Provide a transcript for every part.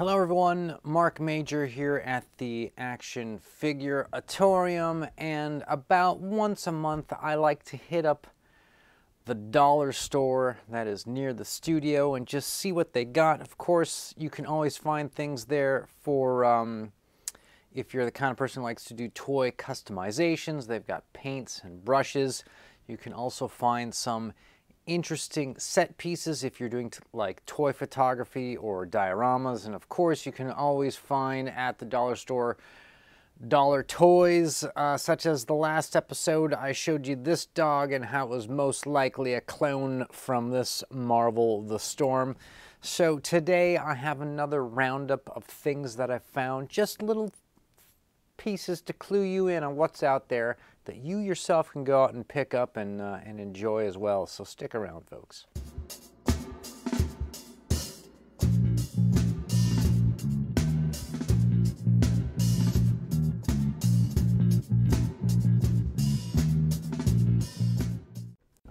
Hello everyone, Mark Major here at the Action Figure Atorium and about once a month I like to hit up the dollar store that is near the studio and just see what they got. Of course, you can always find things there for um, if you're the kind of person who likes to do toy customizations. They've got paints and brushes. You can also find some interesting set pieces if you're doing like toy photography or dioramas. And of course, you can always find at the dollar store dollar toys, uh, such as the last episode I showed you this dog and how it was most likely a clone from this Marvel The Storm. So today I have another roundup of things that I found, just little pieces to clue you in on what's out there that you yourself can go out and pick up and, uh, and enjoy as well. So stick around, folks.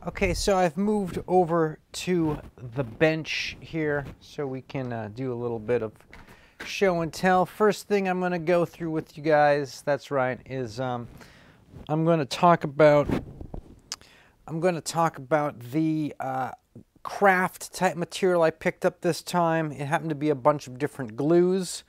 Okay, so I've moved over to the bench here so we can uh, do a little bit of show and tell. First thing I'm going to go through with you guys, that's right, is um, I'm going to talk about I'm going to talk about the uh, craft type material I picked up this time. It happened to be a bunch of different glues.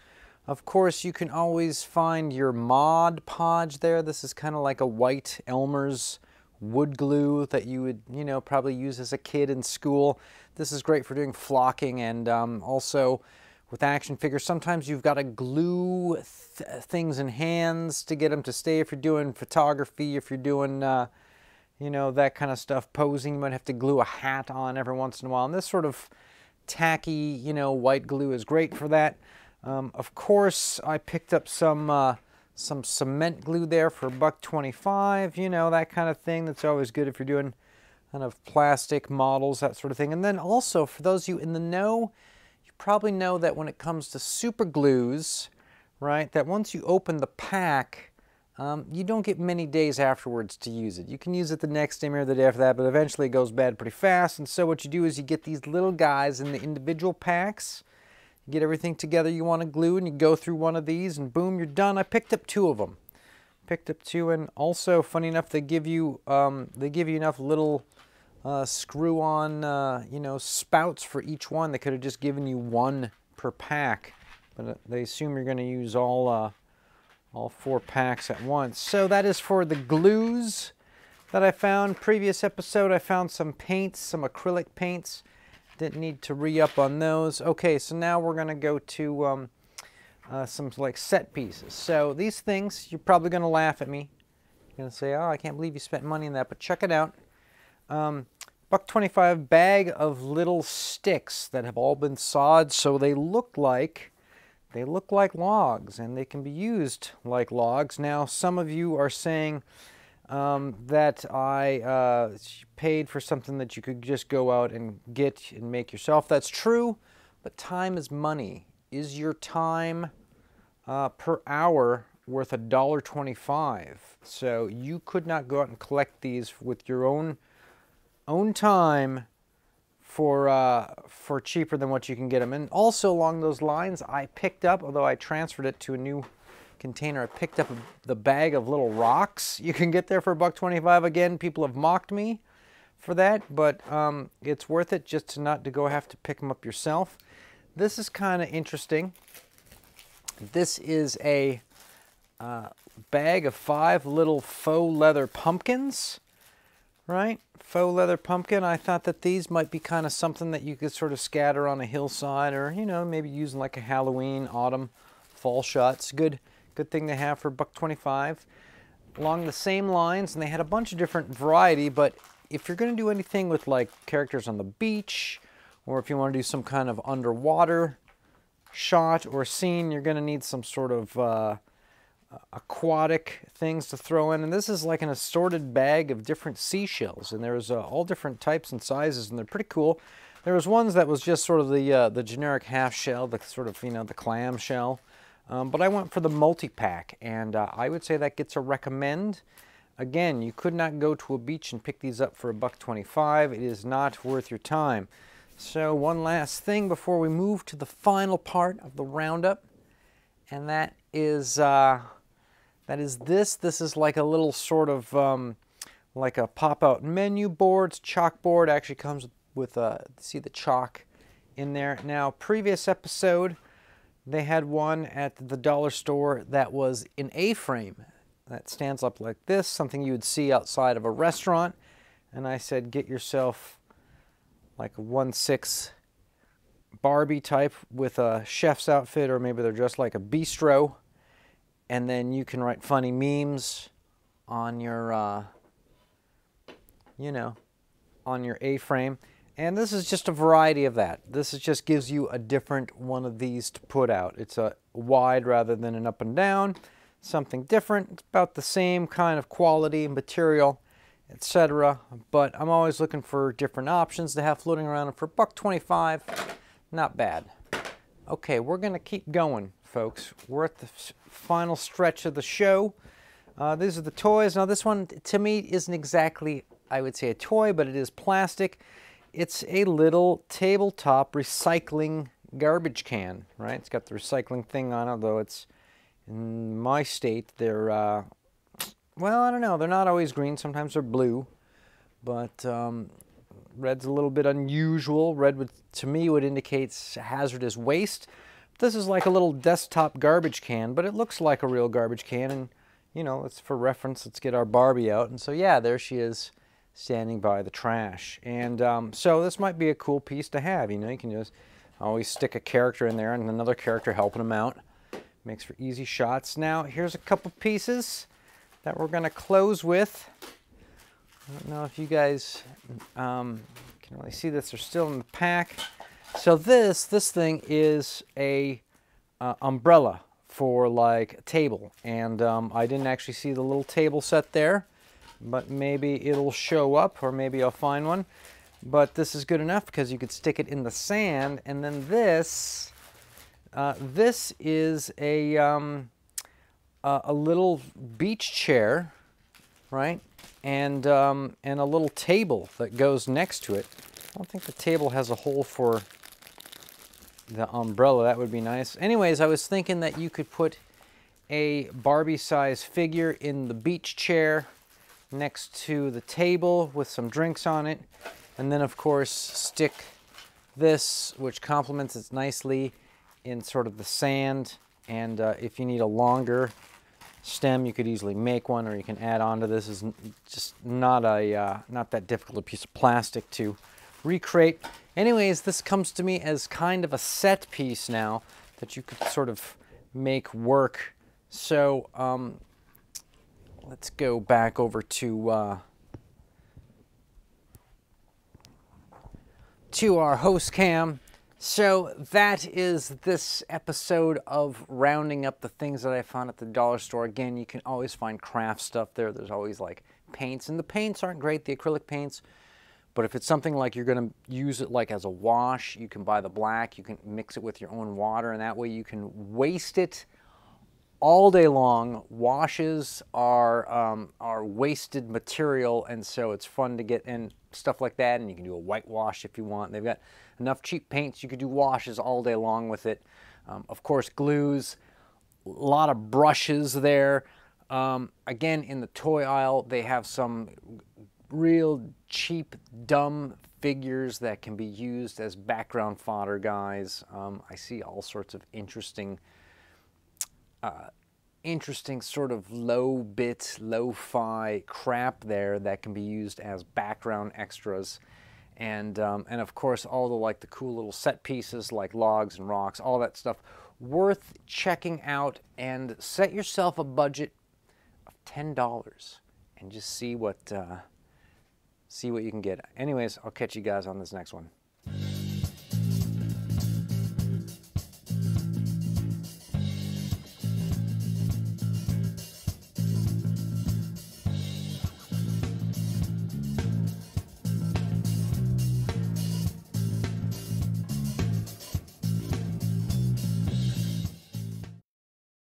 Of course, you can always find your Mod Podge there. This is kind of like a white Elmer's wood glue that you would, you know, probably use as a kid in school. This is great for doing flocking and um, also with action figures, sometimes you've got to glue th things in hands to get them to stay. If you're doing photography, if you're doing, uh, you know, that kind of stuff, posing, you might have to glue a hat on every once in a while. And this sort of tacky, you know, white glue is great for that. Um, of course, I picked up some uh, some cement glue there for buck 25, you know, that kind of thing. That's always good if you're doing kind of plastic models, that sort of thing. And then also, for those of you in the know, probably know that when it comes to super glues, right, that once you open the pack, um, you don't get many days afterwards to use it. You can use it the next day or the day after that, but eventually it goes bad pretty fast. And so what you do is you get these little guys in the individual packs, you get everything together you want to glue, and you go through one of these, and boom, you're done. I picked up two of them. Picked up two, and also, funny enough, they give you um, they give you enough little uh, screw on, uh, you know, spouts for each one. They could have just given you one per pack, but uh, they assume you're going to use all, uh, all four packs at once. So that is for the glues that I found. Previous episode, I found some paints, some acrylic paints. Didn't need to re-up on those. Okay, so now we're going to go to um, uh, some like set pieces. So these things, you're probably going to laugh at me. You're going to say, oh, I can't believe you spent money on that, but check it out. Um, buck 25 bag of little sticks that have all been sawed so they look like they look like logs and they can be used like logs. Now some of you are saying um, that I uh, paid for something that you could just go out and get and make yourself. That's true, but time is money. Is your time uh, per hour worth a dollar twenty-five? So you could not go out and collect these with your own own time for uh, for cheaper than what you can get them. And also along those lines, I picked up, although I transferred it to a new container, I picked up the bag of little rocks you can get there for a buck 25. Again, people have mocked me for that, but um, it's worth it just to not to go have to pick them up yourself. This is kind of interesting. This is a uh, bag of five little faux leather pumpkins right? Faux leather pumpkin. I thought that these might be kind of something that you could sort of scatter on a hillside or, you know, maybe using like a Halloween, autumn, fall shots. Good, good thing to have for buck 25. Along the same lines, and they had a bunch of different variety, but if you're going to do anything with like characters on the beach, or if you want to do some kind of underwater shot or scene, you're going to need some sort of uh, aquatic things to throw in. And this is like an assorted bag of different seashells. And there's uh, all different types and sizes, and they're pretty cool. There was ones that was just sort of the, uh, the generic half shell, the sort of, you know, the clam shell. Um, but I went for the multi-pack, and uh, I would say that gets a recommend. Again, you could not go to a beach and pick these up for a buck 25. It is not worth your time. So one last thing before we move to the final part of the roundup, and that is uh, that is this. This is like a little sort of um, like a pop-out menu board. It's chalkboard. Actually comes with a see the chalk in there. Now, previous episode, they had one at the dollar store that was an A-frame that stands up like this, something you would see outside of a restaurant. And I said, get yourself like a 1-6 Barbie type with a chef's outfit, or maybe they're just like a bistro. And then you can write funny memes on your, uh, you know, on your A-frame. And this is just a variety of that. This is just gives you a different one of these to put out. It's a wide rather than an up and down, something different. It's about the same kind of quality, and material, etc. But I'm always looking for different options to have floating around. And for buck 25, not bad. Okay, we're going to keep going, folks. We're at the final stretch of the show. Uh, these are the toys. Now, this one, to me, isn't exactly, I would say, a toy, but it is plastic. It's a little tabletop recycling garbage can, right? It's got the recycling thing on it, although it's, in my state, they're, uh, well, I don't know. They're not always green. Sometimes they're blue. But um, red's a little bit unusual. Red, would, to me, would indicate hazardous waste. This is like a little desktop garbage can, but it looks like a real garbage can. And, you know, it's for reference. Let's get our Barbie out. And so, yeah, there she is standing by the trash. And um, so this might be a cool piece to have. You know, you can just always stick a character in there and another character helping them out. Makes for easy shots. Now, here's a couple pieces that we're going to close with. I don't know if you guys um, can really see this. They're still in the pack. So this, this thing is a uh, umbrella for like a table. And um, I didn't actually see the little table set there but maybe it'll show up or maybe I'll find one. But this is good enough because you could stick it in the sand. And then this, uh, this is a, um, uh, a little beach chair, right? And, um, and a little table that goes next to it. I don't think the table has a hole for the umbrella. That would be nice. Anyways, I was thinking that you could put a Barbie size figure in the beach chair next to the table with some drinks on it. And then of course stick this, which complements it nicely in sort of the sand. And uh, if you need a longer stem, you could easily make one or you can add on to this. is just not a uh, not that difficult a piece of plastic to recreate. Anyways, this comes to me as kind of a set piece now that you could sort of make work. So um, let's go back over to uh, to our host cam. So that is this episode of rounding up the things that I found at the dollar store. Again, you can always find craft stuff there. There's always like paints, and the paints aren't great, the acrylic paints. But if it's something like you're going to use it like as a wash, you can buy the black, you can mix it with your own water, and that way you can waste it all day long. Washes are um, are wasted material, and so it's fun to get in stuff like that. And you can do a white wash if you want. They've got enough cheap paints. You could do washes all day long with it. Um, of course, glues. A lot of brushes there. Um, again, in the toy aisle, they have some real cheap, dumb figures that can be used as background fodder guys. Um, I see all sorts of interesting uh, interesting sort of low bit, lo-fi crap there that can be used as background extras. And, um, and of course, all the like the cool little set pieces like logs and rocks, all that stuff, worth checking out and set yourself a budget of $10 and just see what, uh, see what you can get. Anyways, I'll catch you guys on this next one.